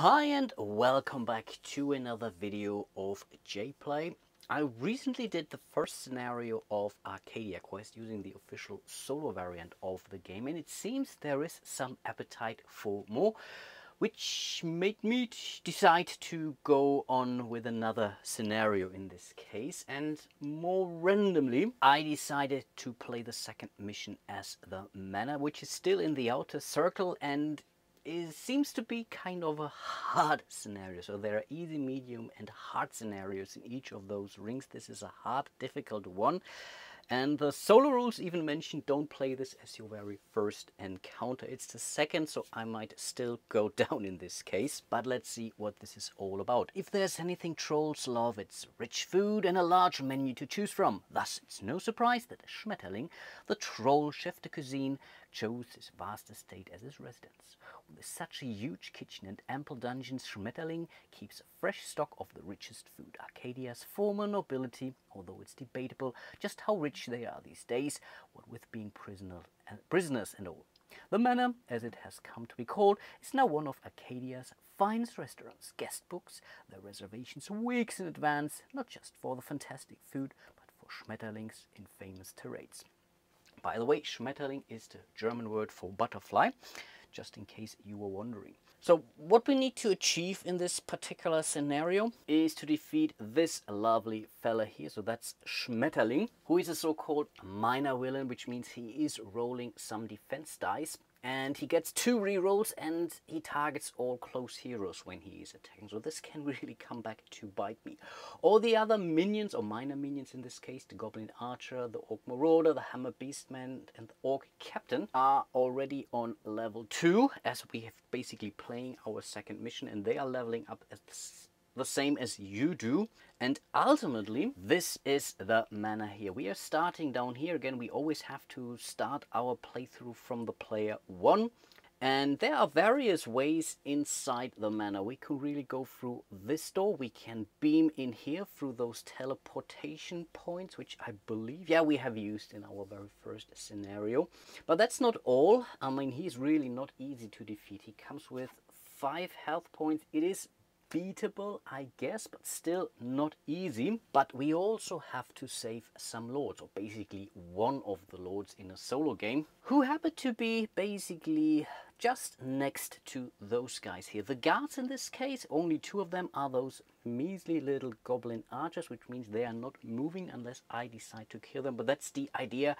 Hi and welcome back to another video of jPlay. I recently did the first scenario of Arcadia Quest using the official solo variant of the game and it seems there is some appetite for more which made me decide to go on with another scenario in this case and more randomly I decided to play the second mission as the Manor which is still in the outer circle and it seems to be kind of a hard scenario. So there are easy, medium and hard scenarios in each of those rings. This is a hard, difficult one. And the solo rules even mentioned don't play this as your very first encounter. It's the second, so I might still go down in this case. But let's see what this is all about. If there's anything trolls love, it's rich food and a large menu to choose from. Thus, it's no surprise that Schmetterling, the troll chef de cuisine, chose his vast estate as his residence. With such a huge kitchen and ample dungeons, Schmetterling keeps a fresh stock of the richest food. Arcadia's former nobility, although it's debatable just how rich they are these days, what with being prisoner, uh, prisoners and all. The manor, as it has come to be called, is now one of Arcadia's finest restaurants. Guest books their reservations weeks in advance, not just for the fantastic food, but for Schmetterlings in famous tirades. By the way, Schmetterling is the German word for butterfly, just in case you were wondering. So what we need to achieve in this particular scenario is to defeat this lovely fella here. So that's Schmetterling, who is a so-called minor villain, which means he is rolling some defense dice and he gets two rerolls and he targets all close heroes when he is attacking. So this can really come back to bite me. All the other minions, or minor minions in this case, the Goblin Archer, the Orc Marauder, the Hammer Beastman and the Orc Captain are already on level 2 as we have basically playing our second mission and they are leveling up the same as you do. And ultimately, this is the manor here. We are starting down here. Again, we always have to start our playthrough from the player one. And there are various ways inside the manor. We can really go through this door. We can beam in here through those teleportation points, which I believe, yeah, we have used in our very first scenario. But that's not all. I mean, he's really not easy to defeat. He comes with five health points. It is beatable, I guess, but still not easy. But we also have to save some lords, or basically one of the lords in a solo game, who happen to be basically just next to those guys here. The guards in this case, only two of them are those measly little goblin archers, which means they are not moving unless I decide to kill them. But that's the idea.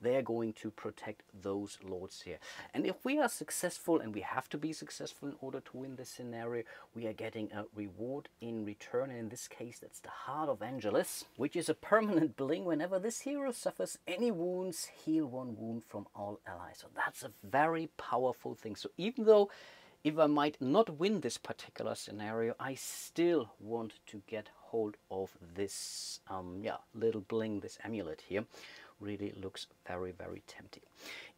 They're going to protect those lords here. And if we are successful, and we have to be successful in order to win this scenario, we are getting a reward in return. And in this case, that's the Heart of Angelus, which is a permanent bling. Whenever this hero suffers any wounds, heal one wound from all allies. So that's a very powerful thing. So even though if I might not win this particular scenario, I still want to get hold of this um, yeah, little bling, this amulet here. Really looks very, very tempting.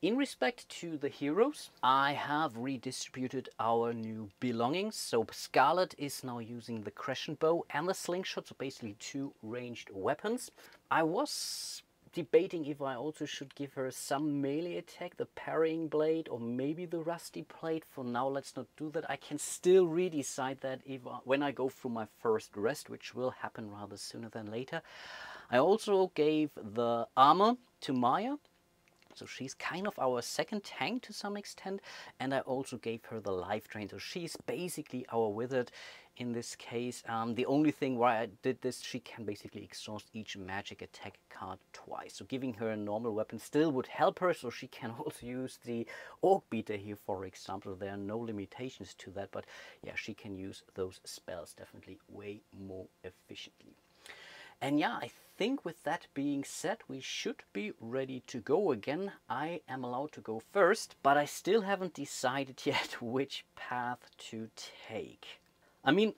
In respect to the heroes, I have redistributed our new belongings. So Scarlet is now using the crescent bow and the slingshot, so basically two ranged weapons. I was debating if I also should give her some melee attack, the parrying blade or maybe the rusty blade. For now, let's not do that. I can still redecide that if I, when I go through my first rest, which will happen rather sooner than later. I also gave the armor to Maya. So she's kind of our second tank to some extent. And I also gave her the life drain. So she's basically our wizard in this case. Um, the only thing why I did this, she can basically exhaust each magic attack card twice. So giving her a normal weapon still would help her, so she can also use the Orc Beater here, for example. There are no limitations to that, but yeah, she can use those spells definitely way more efficiently. And yeah, I think with that being said, we should be ready to go again. I am allowed to go first, but I still haven't decided yet which path to take. I mean,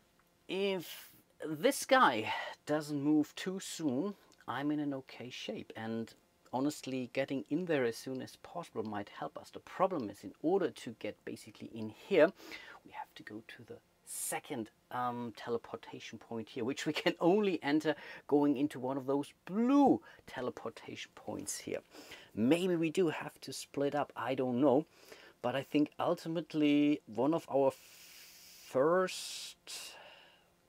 if this guy doesn't move too soon, I'm in an okay shape. And honestly, getting in there as soon as possible might help us. The problem is, in order to get basically in here, we have to go to the second um, teleportation point here, which we can only enter going into one of those blue teleportation points here. Maybe we do have to split up, I don't know. But I think ultimately one of our first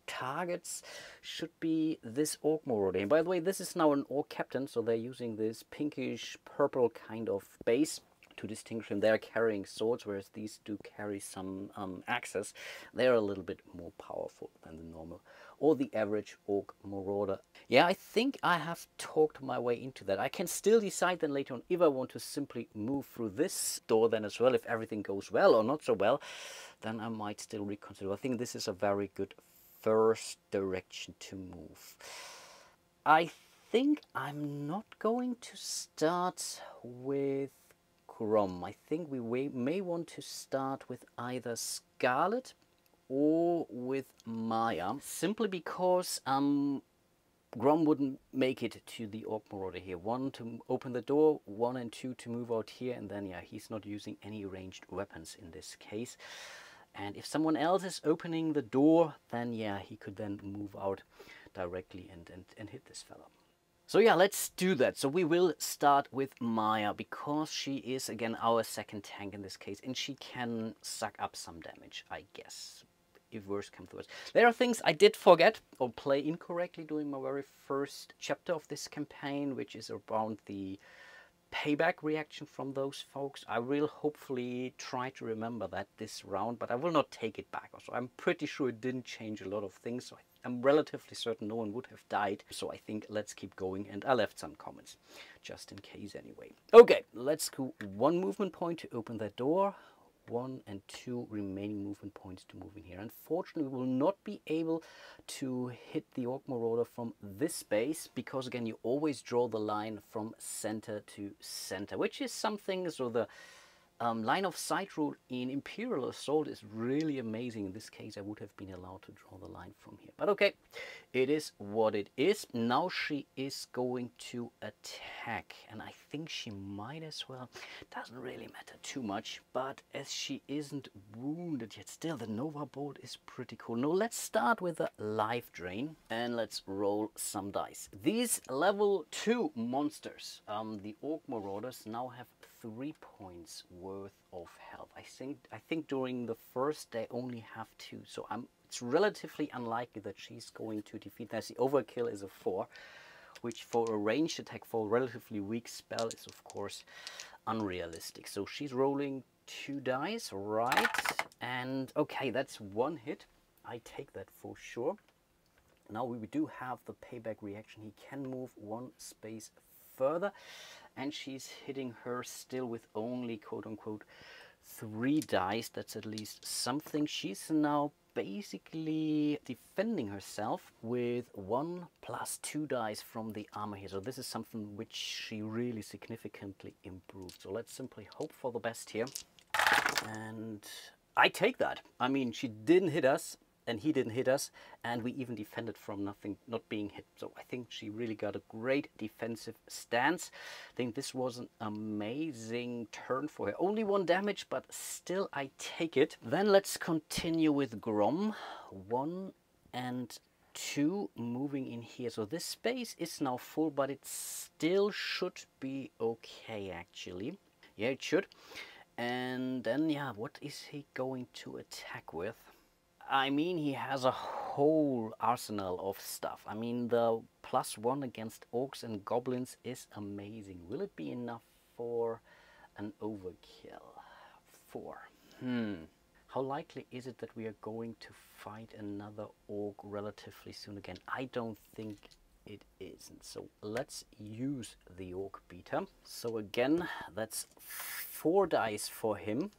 targets should be this Orc. And by the way, this is now an Orc Captain, so they're using this pinkish purple kind of base to distinguish them. They're carrying swords, whereas these do carry some um, axes. They're a little bit more powerful than the normal or the average Orc Marauder. Yeah, I think I have talked my way into that. I can still decide then later on if I want to simply move through this door then as well, if everything goes well or not so well, then I might still reconsider. I think this is a very good first direction to move. I think I'm not going to start with Grom. I think we may want to start with either Scarlet or with Maya, simply because um, Grom wouldn't make it to the Orc Marauder here. One to open the door, one and two to move out here, and then yeah, he's not using any ranged weapons in this case. And if someone else is opening the door, then yeah, he could then move out directly and, and, and hit this fellow. So yeah, let's do that. So we will start with Maya because she is again our second tank in this case and she can suck up some damage, I guess, if worse comes to worse. There are things I did forget or play incorrectly during my very first chapter of this campaign, which is around the payback reaction from those folks. I will hopefully try to remember that this round, but I will not take it back. So I'm pretty sure it didn't change a lot of things. So I'm relatively certain no one would have died. So I think let's keep going. And I left some comments just in case anyway. Okay, let's go one movement point to open that door one and two remaining movement points to move in here. Unfortunately, we will not be able to hit the Orc Marauder from this space because again, you always draw the line from center to center, which is something, so the um, line of sight rule in Imperial Assault is really amazing. In this case, I would have been allowed to draw the line from here. But okay, it is what it is. Now she is going to attack. And I think she might as well. Doesn't really matter too much. But as she isn't wounded yet, still the Nova Bolt is pretty cool. Now let's start with a life drain. And let's roll some dice. These level 2 monsters, um, the Orc Marauders, now have three points worth of health. I think I think during the first they only have two, so I'm it's relatively unlikely that she's going to defeat that. The overkill is a four, which for a ranged attack for a relatively weak spell is of course unrealistic. So she's rolling two dice, right? And okay, that's one hit. I take that for sure. Now we do have the payback reaction. He can move one space further and she's hitting her still with only quote-unquote three dice. That's at least something. She's now basically defending herself with one plus two dice from the armor here. So this is something which she really significantly improved. So let's simply hope for the best here. And I take that. I mean she didn't hit us and he didn't hit us and we even defended from nothing not being hit. So i think she really got a great defensive stance. I think this was an amazing turn for her. Only one damage but still i take it. Then let's continue with grom. One and two moving in here. So this space is now full but it still should be okay actually. Yeah it should. And then yeah what is he going to attack with I mean, he has a whole arsenal of stuff. I mean, the plus one against orcs and goblins is amazing. Will it be enough for an overkill? Four. Hmm. How likely is it that we are going to fight another orc relatively soon again? I don't think it isn't. So let's use the orc beater. So again, that's four dice for him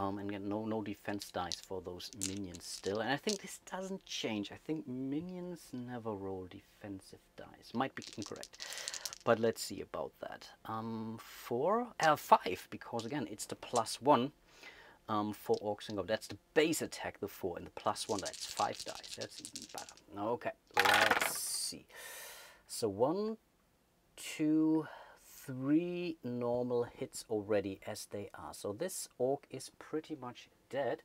um, and get no, no defense dice for those minions still. And I think this doesn't change. I think minions never roll defensive dice. Might be incorrect. But let's see about that. Um, four, uh, five, because again, it's the plus one um, for Orcs and Goblins. That's the base attack, the four, and the plus one, that's five dice. That's even better. Okay, let's see. So one, two, three normal hits already as they are. So this orc is pretty much dead.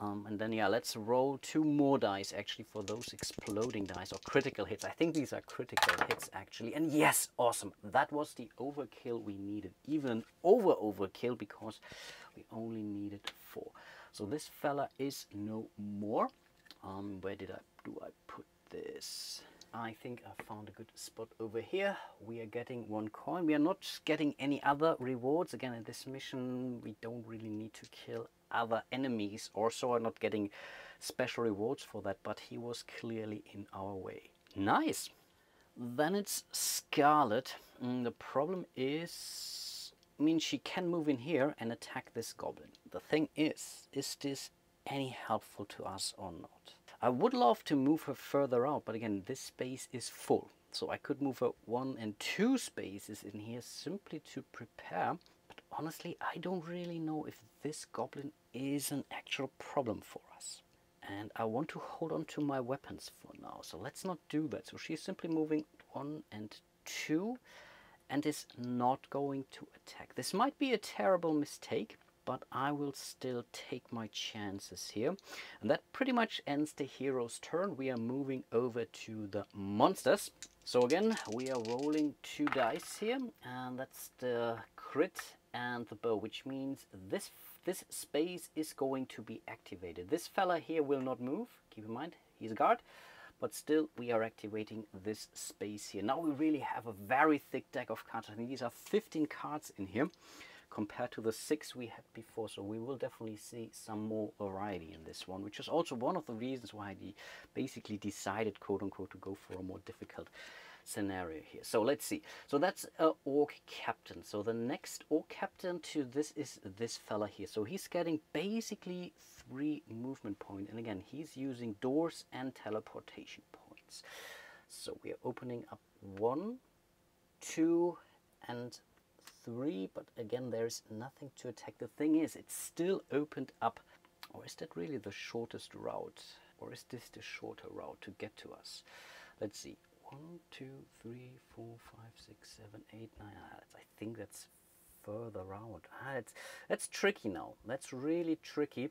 Um, and then, yeah, let's roll two more dice actually for those exploding dice or critical hits. I think these are critical hits actually. And yes, awesome. That was the overkill we needed. Even over overkill because we only needed four. So this fella is no more. Um, where did I do I put this? I think I found a good spot over here. We are getting one coin. We are not getting any other rewards. Again, in this mission, we don't really need to kill other enemies. Also, are not getting special rewards for that, but he was clearly in our way. Nice. Then it's Scarlet. Mm, the problem is, I mean, she can move in here and attack this goblin. The thing is, is this any helpful to us or not? I would love to move her further out, but again, this space is full. So I could move her one and two spaces in here simply to prepare. But honestly, I don't really know if this goblin is an actual problem for us. And I want to hold on to my weapons for now. So let's not do that. So she's simply moving one and two and is not going to attack. This might be a terrible mistake but I will still take my chances here. And that pretty much ends the hero's turn. We are moving over to the monsters. So again, we are rolling two dice here, and that's the crit and the bow, which means this this space is going to be activated. This fella here will not move, keep in mind, he's a guard, but still we are activating this space here. Now we really have a very thick deck of cards. I think these are 15 cards in here compared to the six we had before. So we will definitely see some more variety in this one, which is also one of the reasons why he basically decided, quote unquote, to go for a more difficult scenario here. So let's see. So that's a orc captain. So the next orc captain to this is this fella here. So he's getting basically three movement point. And again, he's using doors and teleportation points. So we are opening up one, two, and three, but again, there's nothing to attack. The thing is, it's still opened up. Or is that really the shortest route? Or is this the shorter route to get to us? Let's see. One, two, three, four, five, six, seven, eight, nine. Ah, I think that's further out. Ah, that's tricky now. That's really tricky.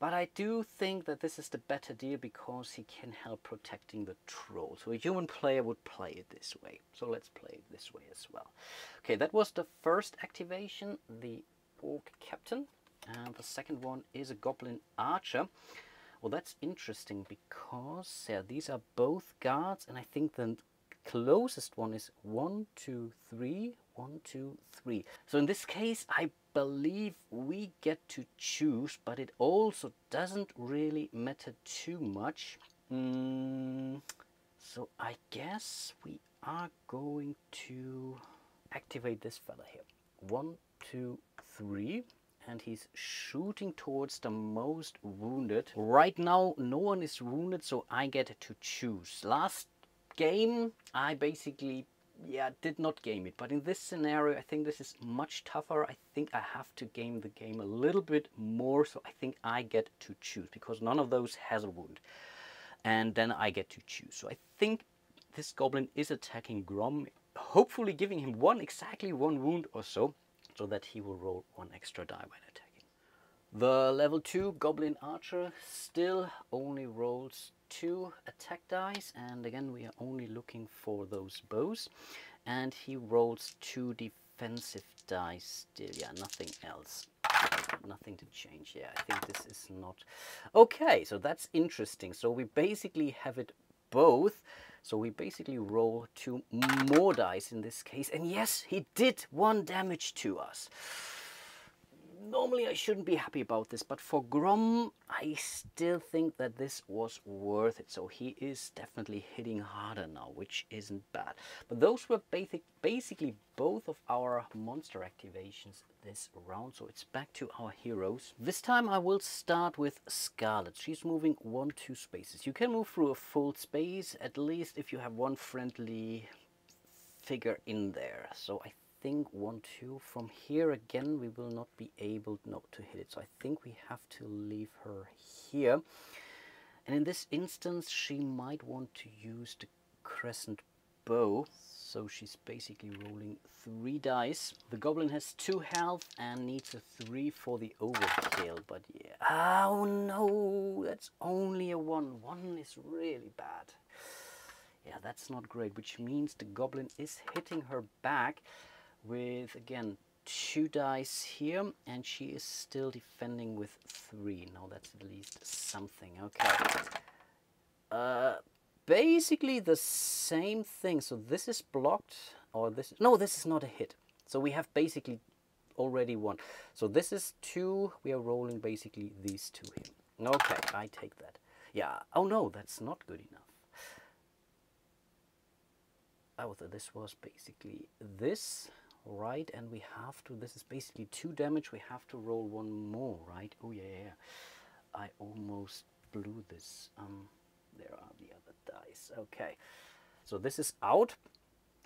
But I do think that this is the better deal because he can help protecting the troll. So a human player would play it this way. So let's play it this way as well. Okay, that was the first activation, the Orc Captain. And the second one is a Goblin Archer. Well, that's interesting because yeah, these are both guards. And I think the closest one is one, two, three, one, two, three. So in this case, I believe we get to choose, but it also doesn't really matter too much. Mm, so I guess we are going to activate this fella here. One, two, three. And he's shooting towards the most wounded. Right now, no one is wounded, so I get to choose. Last game, I basically yeah, did not game it. But in this scenario, I think this is much tougher. I think I have to game the game a little bit more. So I think I get to choose because none of those has a wound. And then I get to choose. So I think this goblin is attacking Grom, hopefully giving him one, exactly one wound or so, so that he will roll one extra die when attacking. The level 2 Goblin Archer still only rolls two attack dice and again we are only looking for those bows. And he rolls two defensive dice still yeah nothing else. Nothing to change yeah I think this is not okay. So that's interesting. So we basically have it both. So we basically roll two more dice in this case. And yes he did one damage to us normally I shouldn't be happy about this, but for Grom, I still think that this was worth it. So he is definitely hitting harder now, which isn't bad. But those were basic, basically both of our monster activations this round. So it's back to our heroes. This time I will start with Scarlet. She's moving one, two spaces. You can move through a full space, at least if you have one friendly figure in there. So I think one two. From here again we will not be able no to hit it. So I think we have to leave her here. And in this instance she might want to use the crescent bow. So she's basically rolling three dice. The goblin has two health and needs a three for the overkill. But yeah oh no that's only a one. One is really bad. Yeah that's not great which means the goblin is hitting her back with again two dice here, and she is still defending with three. Now that's at least something. Okay. Uh, basically the same thing. So this is blocked, or this... No, this is not a hit. So we have basically already one. So this is two. We are rolling basically these two here. Okay, I take that. Yeah. Oh no, that's not good enough. Oh, this was basically this right and we have to this is basically two damage we have to roll one more right? Oh yeah, yeah. I almost blew this. Um there are the other dice. Okay. So this is out.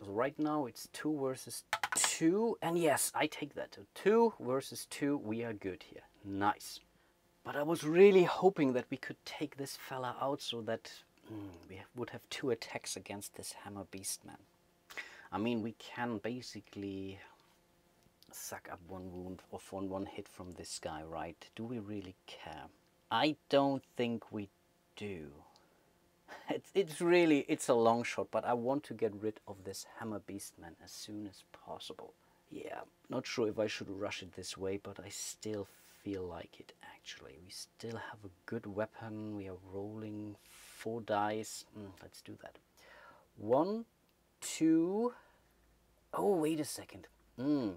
So right now it's two versus two and yes I take that. Two versus two we are good here. Nice. But I was really hoping that we could take this fella out so that mm, we would have two attacks against this hammer beast man I mean, we can basically suck up one wound or one, one hit from this guy, right? Do we really care? I don't think we do. It's, it's really, it's a long shot, but I want to get rid of this Hammer Beastman as soon as possible. Yeah, not sure if I should rush it this way, but I still feel like it actually. We still have a good weapon. We are rolling four dice. Mm, let's do that. One, two, Oh, wait a second. Mm.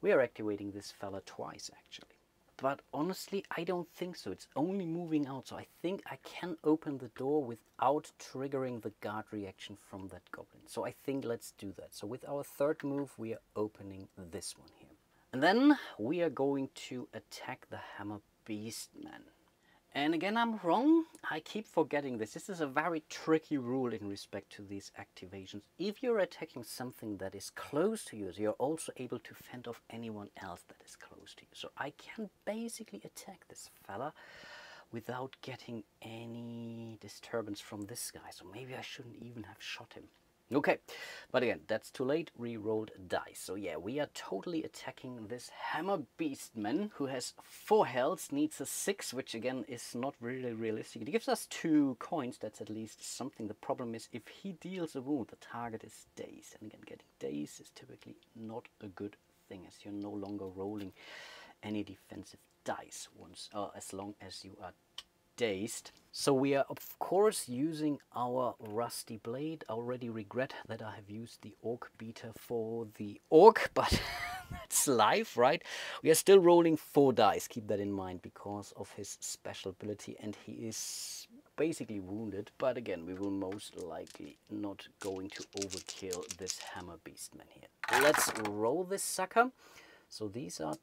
We are activating this fella twice, actually. But honestly, I don't think so. It's only moving out, so I think I can open the door without triggering the guard reaction from that goblin. So I think let's do that. So with our third move, we are opening this one here. And then we are going to attack the Hammer Beastman. And again, I'm wrong. I keep forgetting this. This is a very tricky rule in respect to these activations. If you're attacking something that is close to you, you're also able to fend off anyone else that is close to you. So I can basically attack this fella without getting any disturbance from this guy. So maybe I shouldn't even have shot him. Okay, but again, that's too late. Re-rolled dice. So yeah, we are totally attacking this Hammer Beastman, who has four health, needs a six, which again is not really realistic. It gives us two coins, that's at least something. The problem is if he deals a wound, the target is dazed. And again, getting dazed is typically not a good thing, as you're no longer rolling any defensive dice once, uh, as long as you are dazed. So we are of course using our rusty blade. I already regret that I have used the orc beater for the orc, but that's life, right? We are still rolling four dice, keep that in mind, because of his special ability and he is basically wounded, but again, we will most likely not going to overkill this hammer beastman here. Let's roll this sucker. So these are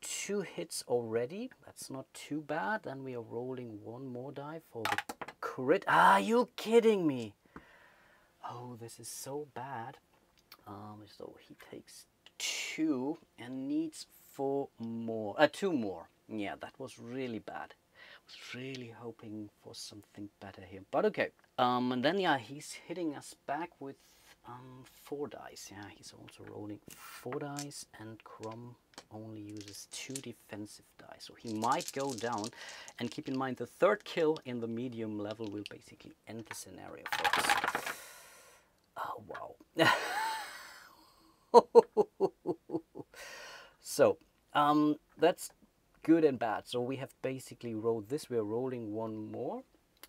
two hits already. That's not too bad. Then we are rolling one more die for the crit. Ah, you kidding me? Oh, this is so bad. Um, so he takes two and needs four more. Uh, two more. Yeah, that was really bad. I was really hoping for something better here. But okay. Um, and then, yeah, he's hitting us back with um, four dice. Yeah, he's also rolling four dice and Grom only uses two defensive dice. So he might go down. And keep in mind, the third kill in the medium level will basically end the scenario for us. Oh, wow. so, um, that's good and bad. So we have basically rolled this. We are rolling one more.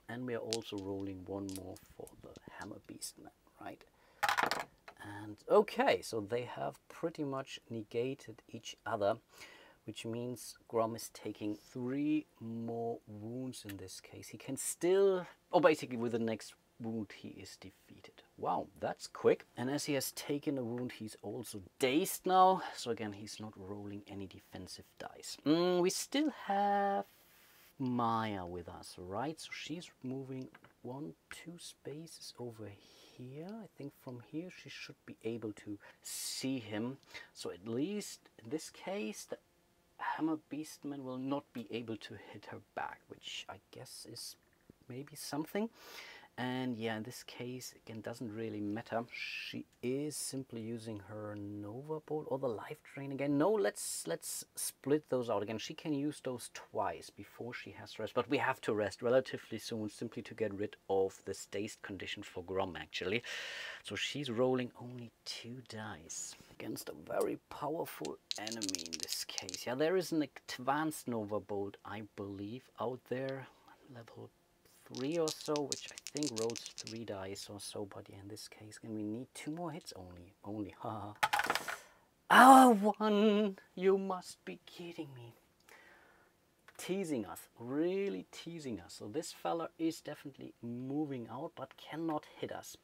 And we are also rolling one more for the Hammer Beastman, right? And okay, so they have pretty much negated each other, which means Grom is taking three more wounds in this case. He can still, or basically with the next wound he is defeated. Wow, that's quick. And as he has taken a wound, he's also dazed now. So again, he's not rolling any defensive dice. Mm, we still have Maya with us, right? So she's moving one, two spaces over here. I think from here she should be able to see him. So at least in this case, the Hammer Beastman will not be able to hit her back, which I guess is maybe something. And yeah, in this case, again, doesn't really matter. She is simply using her Nova Bolt or the Life Drain again. No, let's let's split those out again. She can use those twice before she has to rest, but we have to rest relatively soon simply to get rid of the dazed condition for Grom actually. So she's rolling only two dice against a very powerful enemy in this case. Yeah, there is an advanced Nova Bolt, I believe, out there, level three or so, which I think rolls three dice or so, but yeah, in this case, and we need two more hits only, only, haha. Our one! You must be kidding me. Teasing us, really teasing us. So this fella is definitely moving out, but cannot hit us.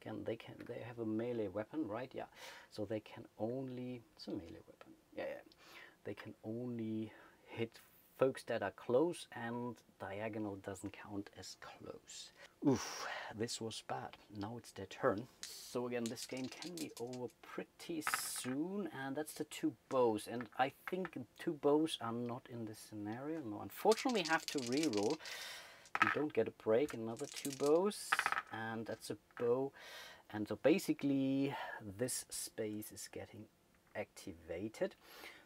Can they can they have a melee weapon, right? Yeah. So they can only it's a melee weapon. Yeah, yeah. They can only hit folks that are close and diagonal doesn't count as close. Oof, this was bad. Now it's their turn. So again, this game can be over pretty soon and that's the two bows. And I think two bows are not in this scenario. No, unfortunately we have to reroll. We don't get a break, another two bows and that's a bow. And so basically this space is getting activated.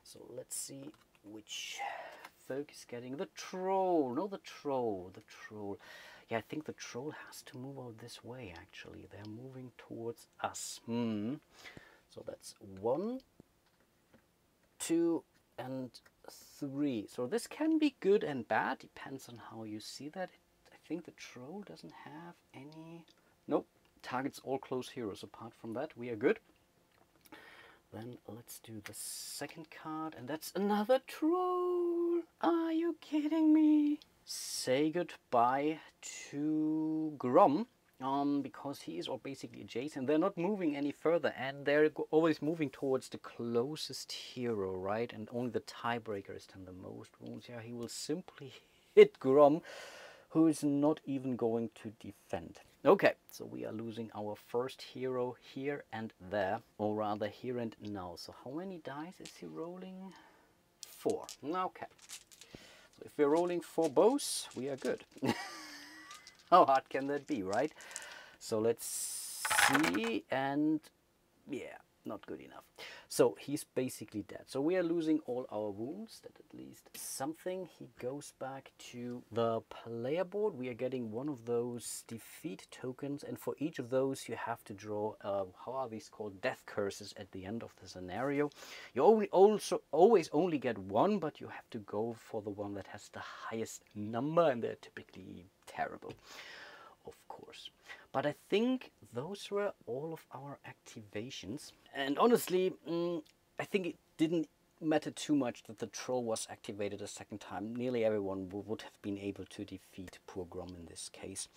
So let's see which focus getting the troll. No, the troll. The troll. Yeah, I think the troll has to move out this way, actually. They're moving towards us. Hmm. So that's one, two, and three. So this can be good and bad. Depends on how you see that. I think the troll doesn't have any... Nope. Targets all close heroes. Apart from that, we are good. Then let's do the second card, and that's another troll. Are you kidding me? Say goodbye to Grom, um, because he is all basically adjacent. They're not moving any further, and they're always moving towards the closest hero, right? And only the tiebreaker is done the most wounds. Yeah, he will simply hit Grom, who is not even going to defend. Okay, so we are losing our first hero here and there, or rather here and now. So how many dice is he rolling? Four. Okay. So if we're rolling four bows, we are good. how hard can that be, right? So let's see, and yeah, not good enough. So he's basically dead. So we are losing all our wounds. That at least something. He goes back to the player board. We are getting one of those defeat tokens. And for each of those, you have to draw, uh, how are these called? Death curses at the end of the scenario. You only also always only get one, but you have to go for the one that has the highest number. And they're typically terrible, of course. But I think those were all of our activations. And honestly, mm, I think it didn't matter too much that the troll was activated a second time. Nearly everyone would have been able to defeat poor Grom in this case.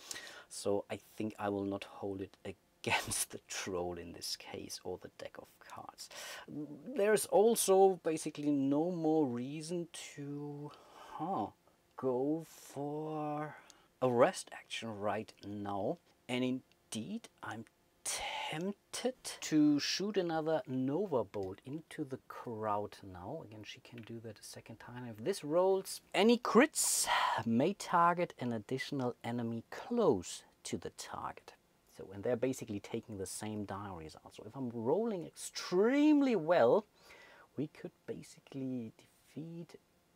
So I think I will not hold it against the troll in this case or the deck of cards. There's also basically no more reason to huh, go for a rest action right now. And indeed, I'm tempted to shoot another Nova Bolt into the crowd now. Again, she can do that a second time. If this rolls any crits, may target an additional enemy close to the target. So, and they're basically taking the same die result. So if I'm rolling extremely well, we could basically defeat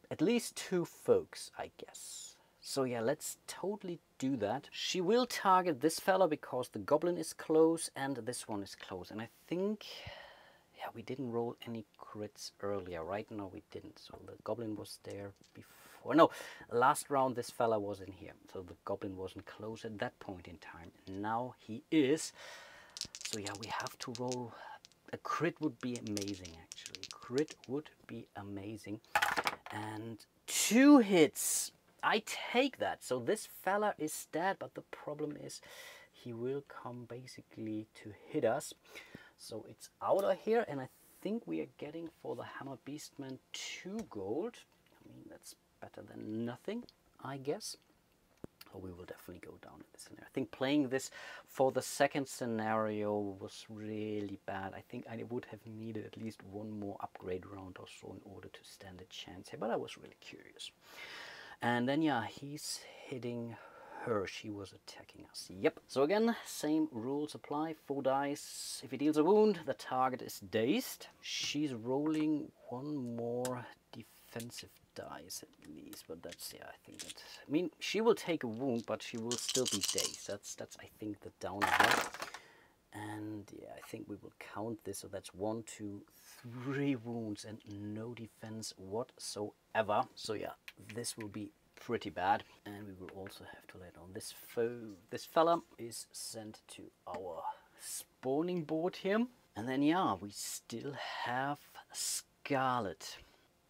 at least two folks, I guess. So yeah, let's totally do that. She will target this fella because the goblin is close and this one is close. And I think, yeah, we didn't roll any crits earlier, right? No, we didn't. So the goblin was there before. No, last round this fella was in here. So the goblin wasn't close at that point in time. Now he is. So yeah, we have to roll. A crit would be amazing, actually. Crit would be amazing. And two hits I take that. So this fella is dead, but the problem is he will come basically to hit us. So it's out of here, and I think we are getting for the Hammer Beastman two gold. I mean, that's better than nothing, I guess. Or we will definitely go down in this scenario. I think playing this for the second scenario was really bad. I think I would have needed at least one more upgrade round or so in order to stand a chance here, but I was really curious. And then, yeah, he's hitting her. She was attacking us. Yep. So again, same rules apply. Four dice. If he deals a wound, the target is dazed. She's rolling one more defensive dice at least, but that's yeah. I think that. I mean, she will take a wound, but she will still be dazed. That's that's I think the downside. And yeah, I think we will count this. So that's one, two, three wounds and no defense whatsoever. So yeah, this will be pretty bad. And we will also have to let on this fo this fella is sent to our spawning board here. And then yeah, we still have Scarlet.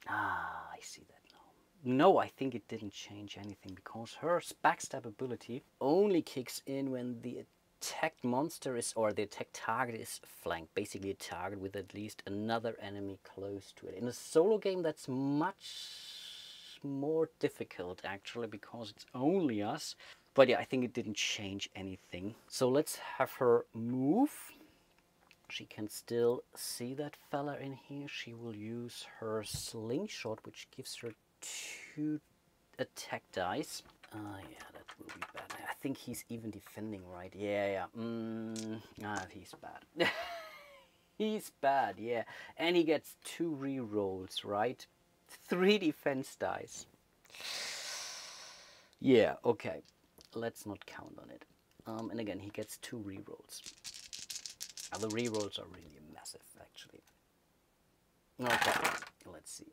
Ah, I see that now. No, I think it didn't change anything because her backstab ability only kicks in when the attacked monster is, or the attacked target is flanked. Basically a target with at least another enemy close to it. In a solo game that's much more difficult actually because it's only us. But yeah, I think it didn't change anything. So let's have her move. She can still see that fella in here. She will use her slingshot, which gives her two attack dice. Ah, yeah, that will be bad. Think he's even defending, right? Yeah, yeah. Mm, ah, he's bad. he's bad, yeah. And he gets two re-rolls, right? Three defense dice. Yeah, okay. Let's not count on it. Um, and again, he gets two re-rolls. Uh, the re-rolls are really massive, actually. Okay, let's see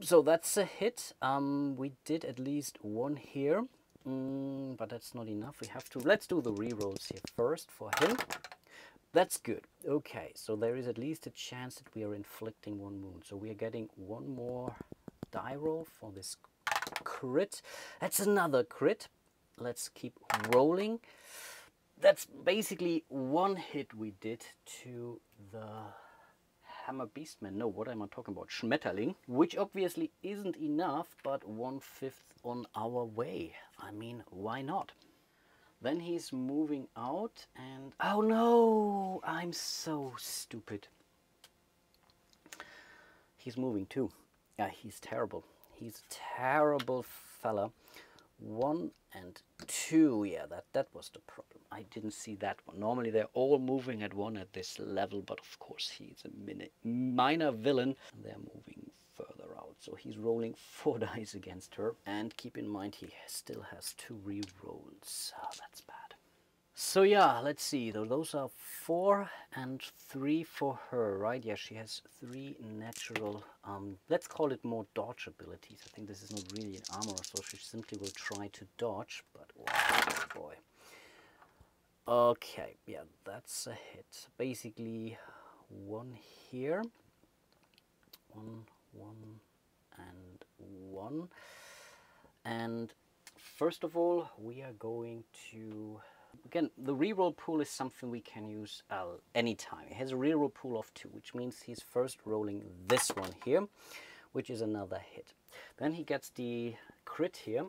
so that's a hit. Um, we did at least one here, mm, but that's not enough. We have to, let's do the rerolls here first for him. That's good. Okay, so there is at least a chance that we are inflicting one wound. So we are getting one more die roll for this crit. That's another crit. Let's keep rolling. That's basically one hit we did to the Hammer Beastman. No, what am I talking about? Schmetterling, which obviously isn't enough, but one-fifth on our way. I mean, why not? Then he's moving out and... Oh no! I'm so stupid. He's moving too. Yeah, he's terrible. He's a terrible fella. One and two. Yeah, that, that was the problem. I didn't see that one. Normally they're all moving at one at this level, but of course he's a mini, minor villain. And they're moving further out. So he's rolling four dice against her. And keep in mind he still has two re-rolls. Oh, that's. So yeah, let's see. Those are four and three for her, right? Yeah, she has three natural, um, let's call it more dodge abilities. I think this is not really an armor, so she simply will try to dodge, but oh boy. Okay, yeah, that's a hit. Basically, one here, one, one, and one. And first of all, we are going to Again, the reroll pool is something we can use uh, anytime. It has a reroll pool of two, which means he's first rolling this one here, which is another hit. Then he gets the crit here,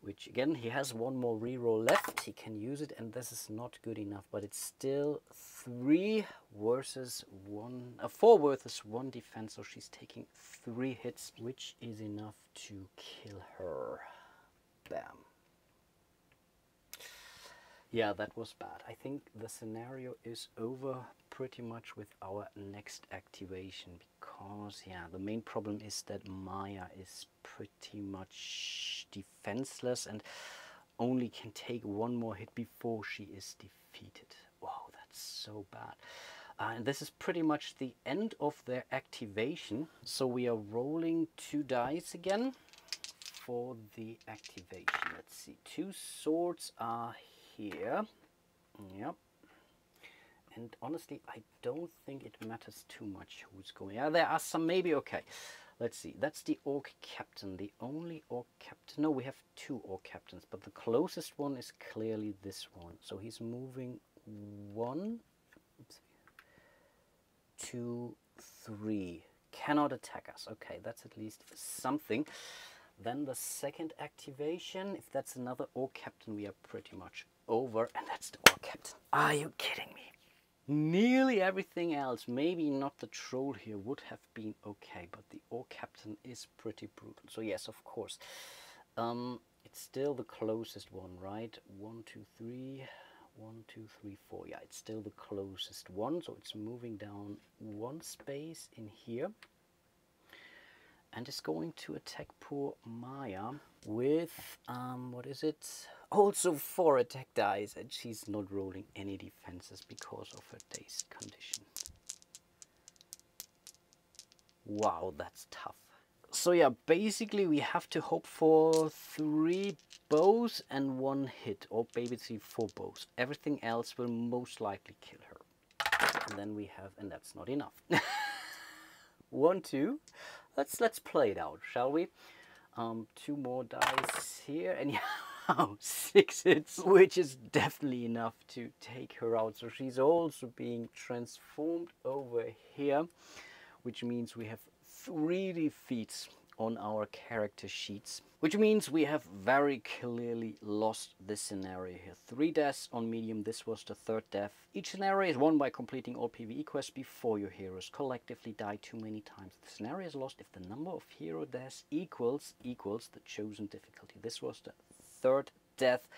which again, he has one more reroll left. He can use it, and this is not good enough, but it's still three versus one, uh, four versus one defense, so she's taking three hits, which is enough to kill her. Bam. Yeah, that was bad. I think the scenario is over pretty much with our next activation because, yeah, the main problem is that Maya is pretty much defenseless and only can take one more hit before she is defeated. Wow, that's so bad. Uh, and this is pretty much the end of their activation. So we are rolling two dice again for the activation. Let's see, two swords are here. Yep. And honestly, I don't think it matters too much who's going. Yeah, there are some maybe. Okay, let's see. That's the orc captain. The only orc captain. No, we have two orc captains, but the closest one is clearly this one. So he's moving one, two, three. Cannot attack us. Okay, that's at least something. Then the second activation, if that's another orc captain, we are pretty much over. And that's the orc captain. Are you kidding me? Nearly everything else, maybe not the troll here, would have been okay. But the orc captain is pretty brutal. So yes, of course. Um, it's still the closest one, right? One, two, three, one, two, three, four. Yeah, it's still the closest one. So it's moving down one space in here. And it's going to attack poor Maya with, um, what is it? Also four attack dice. And she's not rolling any defenses because of her dazed condition. Wow, that's tough. So yeah, basically we have to hope for three bows and one hit, or three, four bows. Everything else will most likely kill her. And then we have, and that's not enough. one, two. Let's let's play it out, shall we? Um, two more dice here, and yeah, six hits, which is definitely enough to take her out. So she's also being transformed over here which means we have three defeats on our character sheets, which means we have very clearly lost this scenario here. Three deaths on medium, this was the third death. Each scenario is won by completing all PvE quests before your heroes collectively die too many times. The scenario is lost if the number of hero deaths equals equals the chosen difficulty. This was the third death,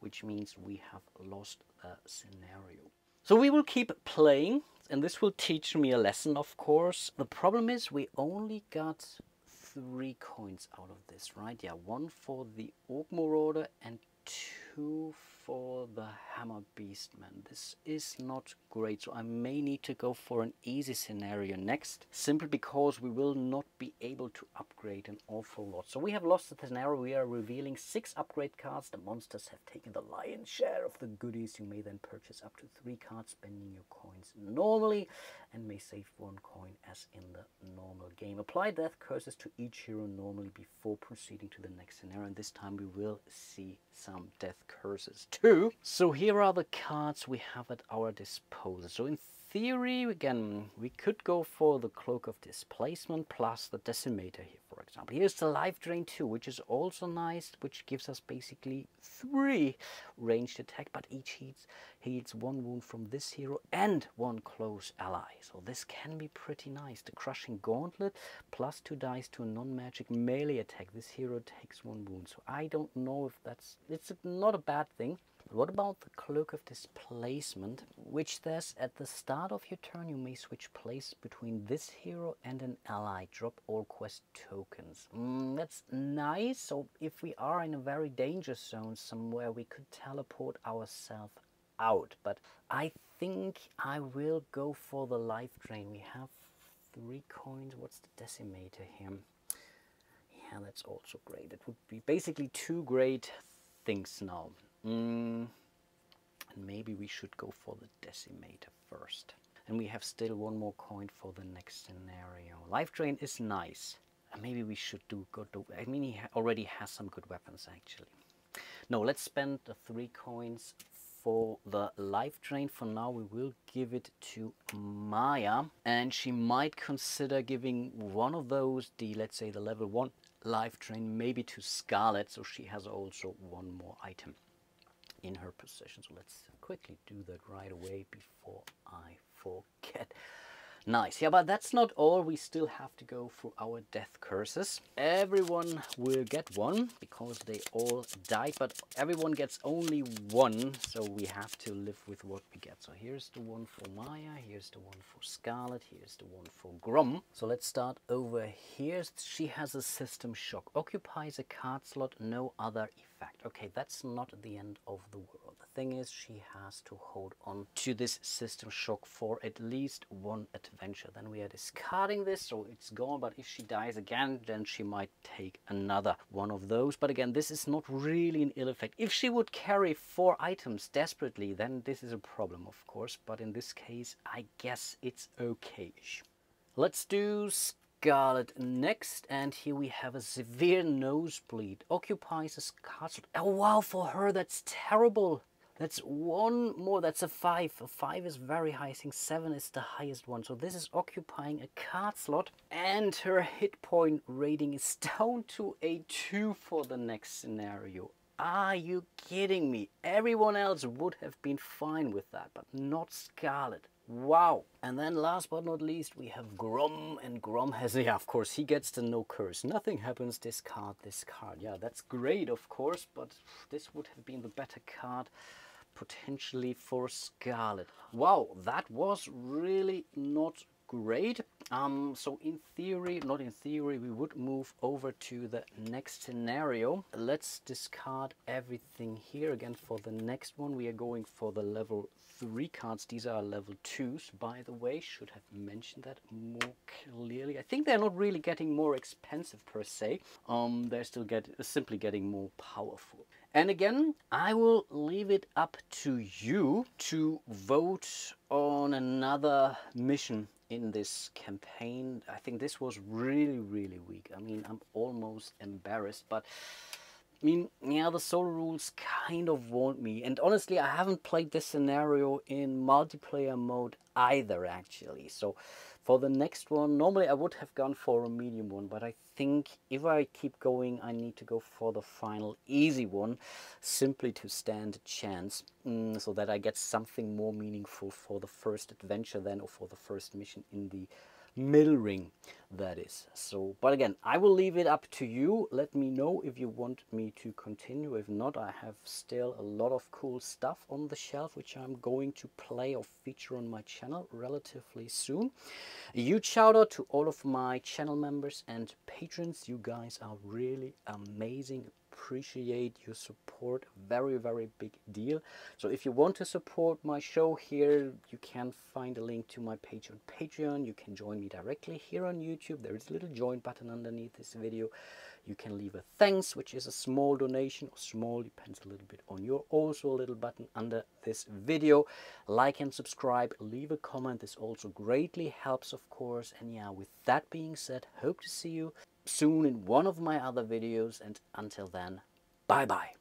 which means we have lost the scenario. So we will keep playing and this will teach me a lesson of course. The problem is we only got three coins out of this, right? Yeah, one for the Orc Marauder and two for the Hammer Beastman. This is not great, so I may need to go for an easy scenario next, simply because we will not be able to upgrade an awful lot. So we have lost the scenario, we are revealing six upgrade cards. The monsters have taken the lion's share of the goodies. You may then purchase up to three cards, spending your coins normally, and may save one coin as in the normal game. Apply death curses to each hero normally before proceeding to the next scenario, and this time we will see some death curses too. So here are the cards we have at our disposal. So in theory, again, we could go for the Cloak of Displacement plus the Decimator here, for example. Here's the Life Drain 2, which is also nice, which gives us basically three ranged attack, but each heals, heals one wound from this hero and one close ally. So this can be pretty nice. The Crushing Gauntlet plus two dice to a non-magic melee attack. This hero takes one wound. So I don't know if that's, it's not a bad thing. What about the Cloak of Displacement, which says at the start of your turn you may switch place between this hero and an ally. Drop all quest tokens. Mm, that's nice. So if we are in a very dangerous zone somewhere, we could teleport ourselves out. But I think I will go for the life drain. We have three coins. What's the decimator here? Yeah, that's also great. It would be basically two great things now. Mm, maybe we should go for the decimator first. And we have still one more coin for the next scenario. Life Drain is nice. Maybe we should do good. I mean, he already has some good weapons actually. No, let's spend the three coins for the life drain. For now, we will give it to Maya. And she might consider giving one of those, the let's say the level one life drain, maybe to Scarlet. So she has also one more item in her possession. So let's quickly do that right away before I forget. Nice. Yeah, but that's not all. We still have to go through our death curses. Everyone will get one because they all died, but everyone gets only one. So we have to live with what we get. So here's the one for Maya. Here's the one for Scarlet. Here's the one for Grom. So let's start over here. She has a system shock. Occupies a card slot, no other effect. Okay, that's not the end of the world. The thing is, she has to hold on to this system shock for at least one adventure. Then we are discarding this, so it's gone. But if she dies again, then she might take another one of those. But again, this is not really an ill effect. If she would carry four items desperately, then this is a problem, of course. But in this case, I guess it's okay. Let's do Scarlet next, and here we have a severe nosebleed. Occupies a castle. Oh wow, for her that's terrible. That's one more, that's a five. A five is very high, I think seven is the highest one. So this is occupying a card slot and her hit point rating is down to a two for the next scenario. Are you kidding me? Everyone else would have been fine with that, but not Scarlet. Wow. And then last but not least, we have Grom. And Grom has, yeah, of course, he gets the no curse. Nothing happens, discard this card. Yeah, that's great, of course, but this would have been the better card potentially for Scarlet. Wow, that was really not great. Um, so in theory, not in theory, we would move over to the next scenario. Let's discard everything here again for the next one. We are going for the level three cards. These are level twos, by the way. Should have mentioned that more clearly. I think they're not really getting more expensive per se. Um, they're still get simply getting more powerful. And again, I will leave it up to you to vote on another mission in this campaign. I think this was really, really weak. I mean, I'm almost embarrassed, but I mean, yeah, the solo rules kind of want me. And honestly, I haven't played this scenario in multiplayer mode either, actually. So for the next one, normally I would have gone for a medium one, but I think if I keep going, I need to go for the final easy one, simply to stand a chance, mm, so that I get something more meaningful for the first adventure then, or for the first mission in the middle ring that is. So but again i will leave it up to you. Let me know if you want me to continue. If not i have still a lot of cool stuff on the shelf which i'm going to play or feature on my channel relatively soon. A huge shout out to all of my channel members and patrons. You guys are really amazing appreciate your support. Very very big deal. So if you want to support my show here you can find a link to my page on patreon. You can join me directly here on youtube. There is a little join button underneath this video. You can leave a thanks which is a small donation. Or small depends a little bit on your also a little button under this video. Like and subscribe. Leave a comment. This also greatly helps of course. And yeah with that being said hope to see you soon in one of my other videos and until then bye bye